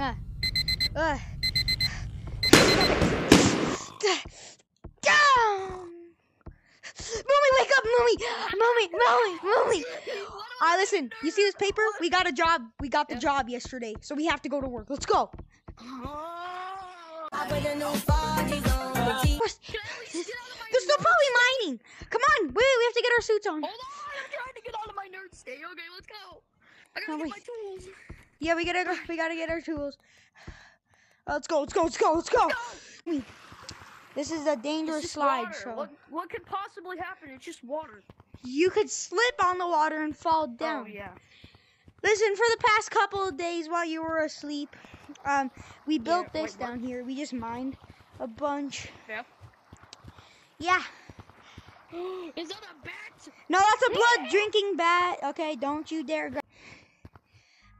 Ah. Uh. Moomy, wake up, Moomy! Moomy, Moomy, Moomy! Ah, listen, you see this paper? We got a job. We got the Yeah. job yesterday, so we have to go to work. Let's go. I put the new Forgis on the T. What's- They're still probably mining. Come on, wait, we have to get our suits on. Hold on, I'm trying to get out of my nerd state. Okay, let's go. I gotta No, get wait. my tools. Yeah, we gotta go. We gotta get our tools. Let's go. Let's go. Let's go. Let's go. This is a dangerous just slide, so What, what could possibly happen? It's just water. you could slip on the water and fall down. Oh, yeah. Listen, for the past couple of days while you were asleep, um, we built Yeah, this wait, what? down here. We just mined a bunch. Yeah. Yeah. Is that a bat? No, that's a blood drinking bat. Okay, don't you dare.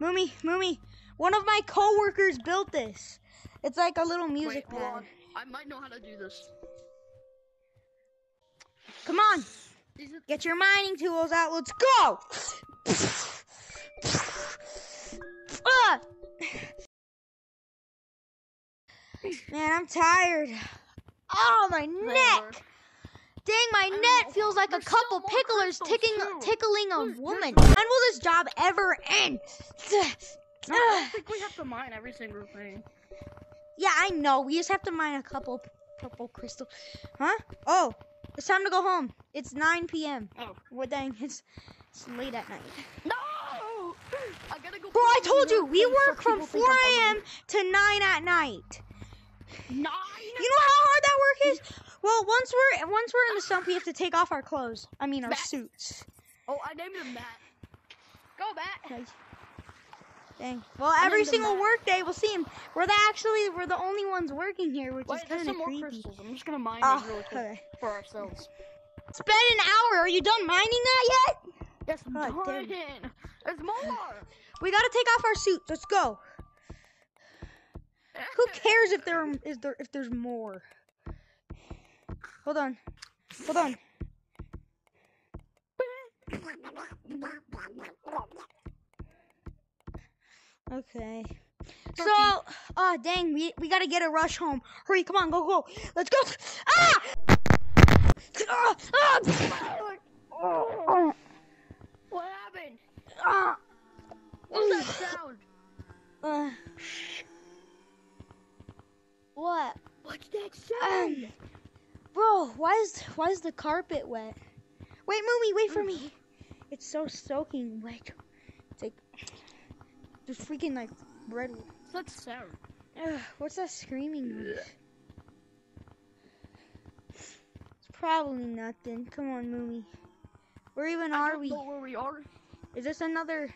Moomy, Moomy, one of my coworkers built this. It's like a little music Wait, pad. on. I might know how to do this. Come on, get your mining tools out. Let's go. Ah! Man, I'm tired. Oh, my neck. Dang, my net feels like a couple picklers too. tickling a There's- there's woman. When will this job ever end? No, I think we have to mine every single thing. Yeah, I know. We just have to mine a couple purple crystals. Huh? Oh, it's time to go home. It's 9 p.m. Oh. What dang, it's, it's late at night. No! I gotta go. Bro, I told you, we work from 4 I'm to 9 at night. Nine? You know how hard that work is? Well, once we're once we're in the sump, we have to take off our clothes. I mean, our Matt. suits. Oh, I named him Matt. Go, Matt. Like, Dang. Well, every single workday we'll see him. We're the actually we're the only ones working here, which Wait, is kind of some more crystals. I'm just gonna mine ah, Oh, these really quick okay. for ourselves. It's been an hour. Are you done mining that yet? Yes, God damn. There's more. We gotta take off our suits. Let's go. Who cares if there is there if there's more? Hold on. Hold on. Okay. So, oh dang, we we gotta get a rush home. Hurry, come on, go go. Let's go. Ah! Ah! Ah! What happened? Ah! What's that sound? Uh, what? What's that Um, sound? Bro, why is why is the carpet wet? Wait, Moomy, wait for me. It's so soaking wet. It's like there's freaking like red. What's that sound? Ugh, what's that screaming noise? It's probably nothing. Come on, Moomy. Where even I are don't we? know where we are. Is this another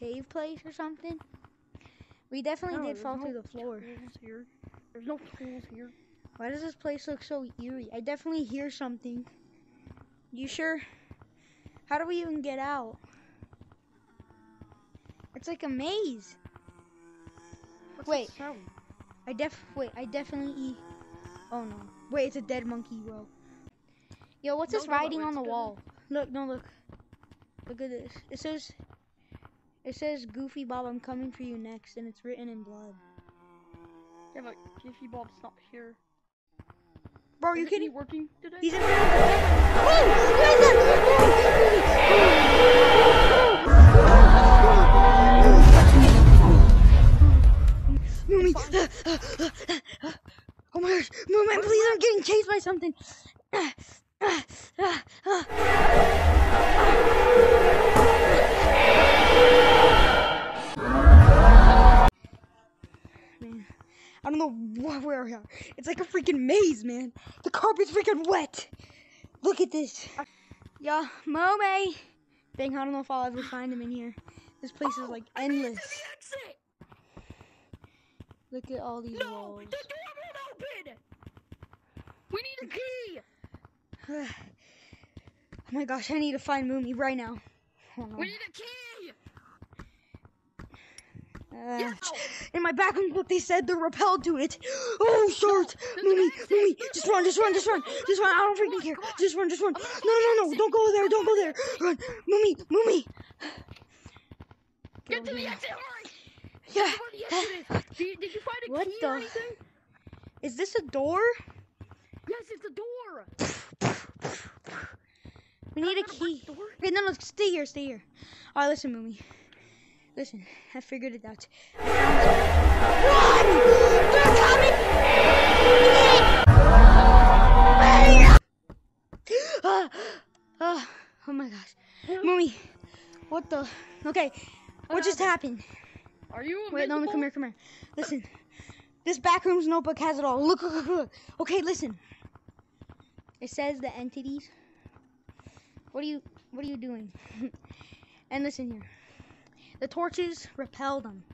cave place or something? We definitely No, did fall no through the floor. Here. There's no tools here. Why does this place look so eerie? I definitely hear something. You sure? How do we even get out? It's like a maze. What's Wait. I def wait, I definitely Oh no. Wait, it's a dead monkey, bro. Yo, what's No, this no, writing on the wall? Look, no look. Look at this. It says it says Goofy Bob, I'm coming for you next, and it's written in blood. Yeah, but Goofy Bob's not here. Bro, are you Isn't he kidding? working today? He's in of the Oh! What is that? Moomy! Oh my gosh! Moomy, please, I'm getting chased by something! I don't know wh- where we are. It's like a freaking maze, man. The carpet's freaking wet. Look at this. Yeah, Mome. Dang, I don't know if I'll ever find him in here. This place is like I made it endless. to the exit! Look at all these No, walls. the door won't open! We need a key! oh my gosh, I need to find Moomy right now. We need a key! Uh, in my background book, they said they're repelled to it. Oh, short. there's Moomy, an exit. Moomy, just run, just run, just run, just run. I don't freaking care. Just run, just run. No, no, no, no. Don't go there, don't go there. Run. Moomy, Moomy. Get to the exit, hurry! Yeah. Yes, it is. Did, did you find a What key the- or anything? Is this a door? Yes, it's a door. We need a key. Okay, no, no, stay here, stay here. All right, listen, Moomy. Listen, I figured it out. Run! They're coming! Ah, oh my gosh. Moomy, what the? Okay, what just happened? Are you Wait, no, invisible? come here, come here. Listen, this backrooms notebook has it all. Look, look, look, look. Okay, listen. It says the entities. What are you, what are you doing? and listen here. The torches repel them.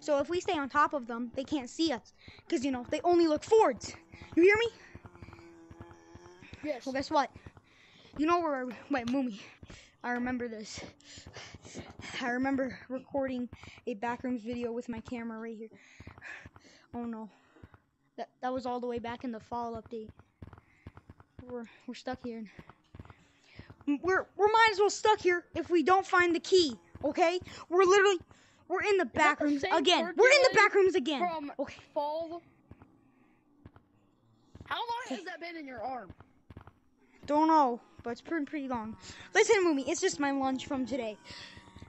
So if we stay on top of them, they can't see us. Because, you know, they only look forwards. You hear me? Yes. Well, guess what? You know where? I, wait, Moomy. I remember this. I remember recording a backrooms video with my camera right here. Oh no, that that was all the way back in the fall update. We're we're stuck here. We're we're might as well stuck here if we don't find the key. Okay? We're literally we're in the that the backrooms again. We're in the circulating backrooms again. From Okay. fall. How long has that been in your arm? Don't know, but it's been pretty long. Listen, Moomy, it's just my lunch from today.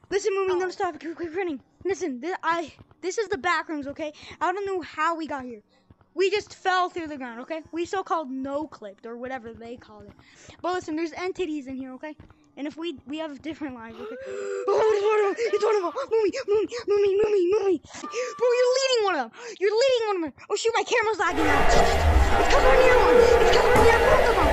Listen, Moomy, no Oh. stop, keep, keep running. Listen, this, I this is the back rooms, okay? I don't know how we got here. We just fell through the ground, okay? We so called no clipped or whatever they call it. But listen, there's entities in here, okay? And if we we have different lives, okay? Oh, it's one of them! It's one of them! Moomy, Moomy, Moomy, Moomy, Moomy! Bro, you're leading one of them! You're leading one of them! Oh shoot, my camera's lagging now! It's because we're near one! It's because we're near both of them!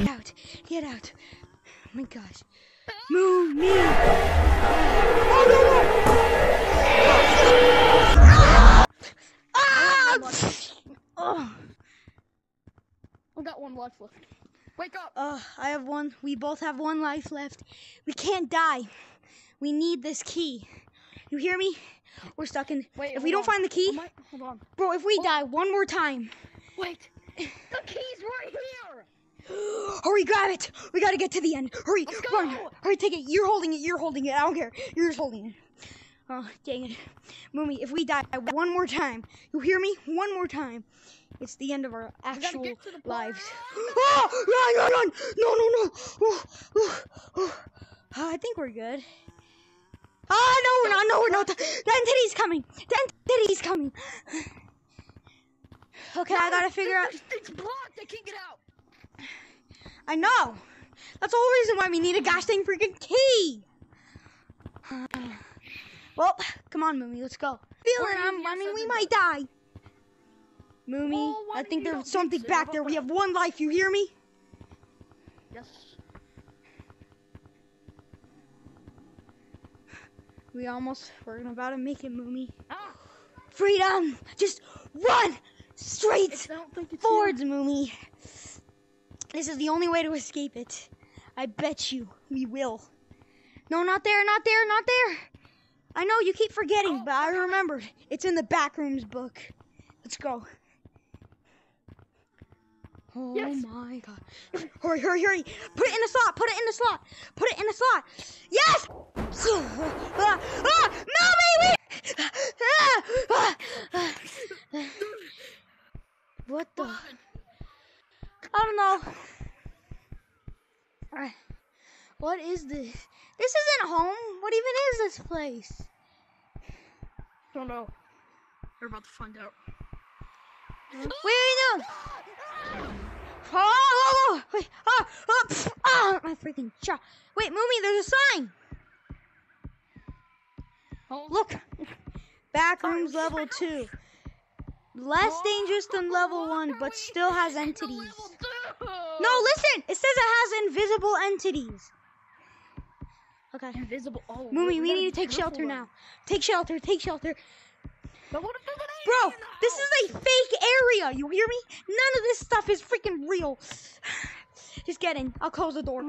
Get out! Get out! Oh my gosh! Move me! Oh no. Oh. I got one life left. Wake up. Uh, I have one. We both have one life left. We can't die. We need this key. You hear me? We're stuck in. Wait. if we don't on. find the key, I hold on. bro, if we die one more time, Wait. The key's right here. hurry, grab it. We gotta get to the end. Hurry, run. Hurry, take it. You're holding it. You're holding it. I don't care. You're just holding it. Oh, dang it. Moomy, if we die one more time, you hear me? One more time. It's the end of our actual get to the lives. Oh, run, run, run! No, no, no! Ooh, ooh. Uh, I think we're good. Ah, no, we're not. No, we're not. The, the entity's coming. The entity's coming. Okay, I gotta figure out. It's, blocked. I can't get out. I know. That's the whole reason why we need a gosh dang freaking key. Well, come on, Moomy, let's go. Feeling, I'm, is mean, we I might die. Moomy, Oh, I think there's something back there. We have one life. You hear me? Yes. We almost, we're about to make it, Moomy. Ah, Freedom! Just run straight it's, I don't think it's forwards, Moomy. This is the only way to escape it. I bet you we will. No, not there, not there, not there. I know you keep forgetting, Oh, but I remembered. It's in the backrooms book. Let's go. Oh Yes. my god. Hurry, hurry, hurry. Put it in the slot. Put it in the slot. Put it in the slot. Yes! Ah, ah, Ah, ah, ah. What the? I don't know. Alright. What is this? This isn't home. What even is this place? Don't know. We're about to find out. Wait, wait, no. Oh, oh, oh, wait, ah, ah, pff, ah, my freaking jaw. Wait, Moomy, there's a sign. Oh, Look. Backrooms level 2. Less dangerous than level 1, but still has entities. No, listen! It says it has invisible entities. Okay. Invisible. Oh, Moomy, we need to take shelter now. Take shelter, take shelter. But what if there's an Bro, alien in the this is a fake area. You hear me? None of this stuff is freaking real. Just get in. I'll close the door.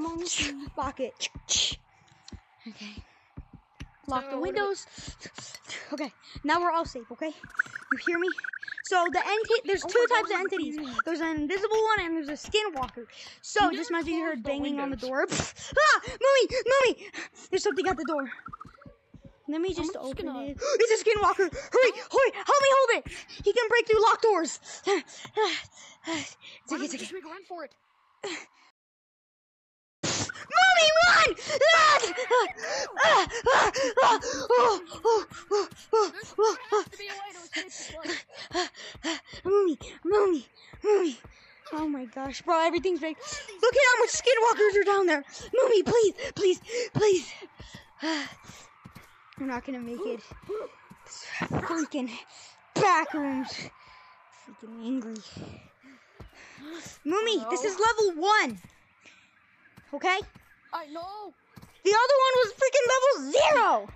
Lock it. Okay. Lock the what do we- windows. Okay. Now we're all safe, okay? You hear me? So the enti- there's Oh two my types of entities. There's an invisible one and there's a skinwalker. So just imagine you heard banging on the door. ah, mommy, mommy, there's something at the door. Let me just just open gonna- it. It's a skinwalker. Hurry, hurry, help me hold it. He can break through locked doors. it's okay, it's okay. just make a run for it? Mommy, run! There's there has to be a way to escape this place. Mommy, mommy, mommy. Oh my gosh, bro, everything's fake. Look at how much skinwalkers are down there. Mommy, please, please, please. I'm not gonna make it. Freaking back rooms. Freaking angry. Mommy, this is level one. Okay? I know. The other one was freaking level zero.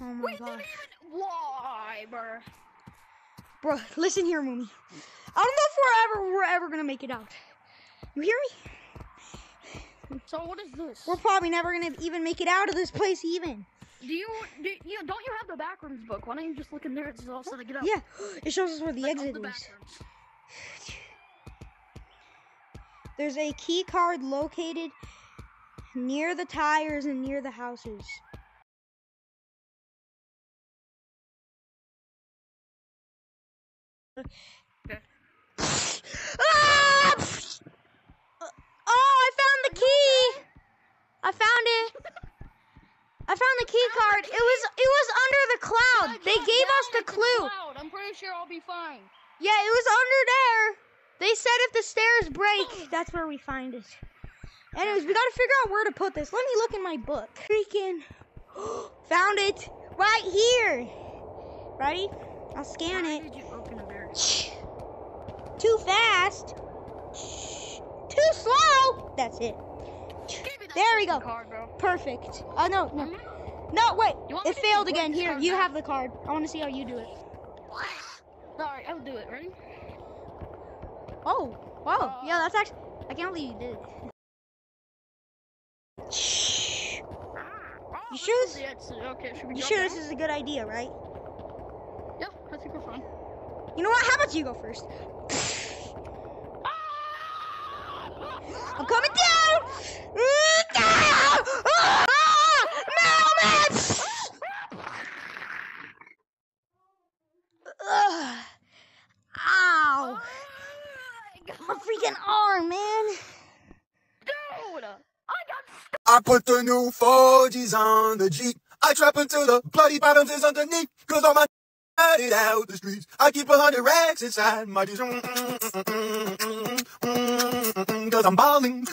Oh my We god. didn't even. Why, bruh? Bro, listen here, Moomy. I don't know if we're ever we're ever gonna make it out. You hear me? So what is this? We're probably never gonna even make it out of this place even. Do you, do you don't you have the backrooms book? Why don't you just look in there? It's all set to get out. Yeah, it shows us where the Like, exit the is. Backrooms. There's a key card located near the tires and near the houses. Okay. Ah! Oh, I found the key. I found it. I found the key card. It was it was under the cloud. They gave us the at clue. cloud. I'm pretty sure I'll be fine. Yeah, it was under there. They said if the stairs break, that's where we find it. Anyways, we gotta figure out where to put this. Let me look in my book. Freaking found it right here. Ready? I'll scan Why it. did you open a? Too fast. Too slow. That's it. There we go. Card. Perfect. Oh no, no, Mhm. no! Wait, You want me it failed again. Here, you have the card. I want to see how you do it. Alright, I'll do it. Ready? Oh, wow. Yeah, uh. that's actually. I can't believe you did it. Shh. Oh, You this sure this- Okay, should we You sure this is a good idea, right? Yep, I think we're fine. You know what? How about you go first? I'm coming down! Ah! Ah! Melvin! Ugh. Ow! My freaking man! Dude! I got I put the new Forgis on the Jeep. I trap until the bloody bottoms is underneath. Cause all my it out the streets. I keep a hundred racks inside my jeans. Cause I'm balling.